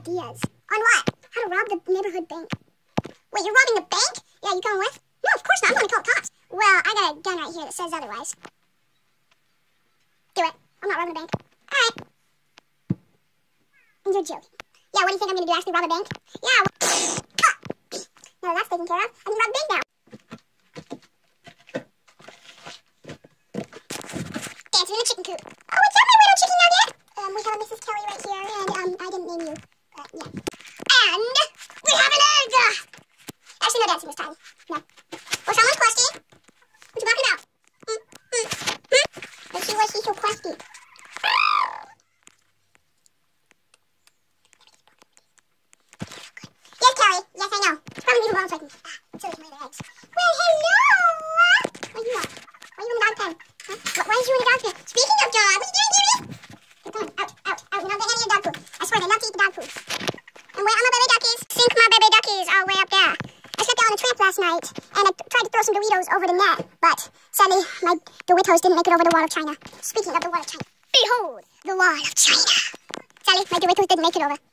ideas. On what? How to rob the neighborhood bank. Wait, you're robbing the bank? Yeah, you coming with? No, of course not. I'm going to call the cops. Well, I got a gun right here that says otherwise. Do it. I'm not robbing the bank. All right. You're joking. Yeah, what do you think I'm going to do? Actually rob a bank? Yeah. No, that's taken care of. I can rob a bank now. Dancing in the chicken coop. Oh, what's up, my widow chicken nugget? Um, we have a Mrs. Kelly right here, and um, I didn't name you, but yeah. And we have an egg. Actually, no dancing this time. No. Well, someone's crusty. What you talking about? Mm, mm, mm. Let's see why she's so crusty. Yes, Kelly. Yes, I know. It's probably even wrong so I can... Ah, so my eggs. Well, hello. What do you want? Why are you in the dog pen? Huh? Why, why is you in the dog pen? Speaking of dog, what are you doing, Gary? You're going out, out, out. You're not getting any of your dog poop. I swear, they love to eat the dog poop. And where are my baby duckies? Sink my baby duckies all the way up there. I stepped out on a tramp last night, and I tried to throw some Doritos over the net, but sadly, my Doritos didn't make it over the wall of China. Speaking of the wall of China, behold, the wall of China. Sadly, my Doritos didn't make it over.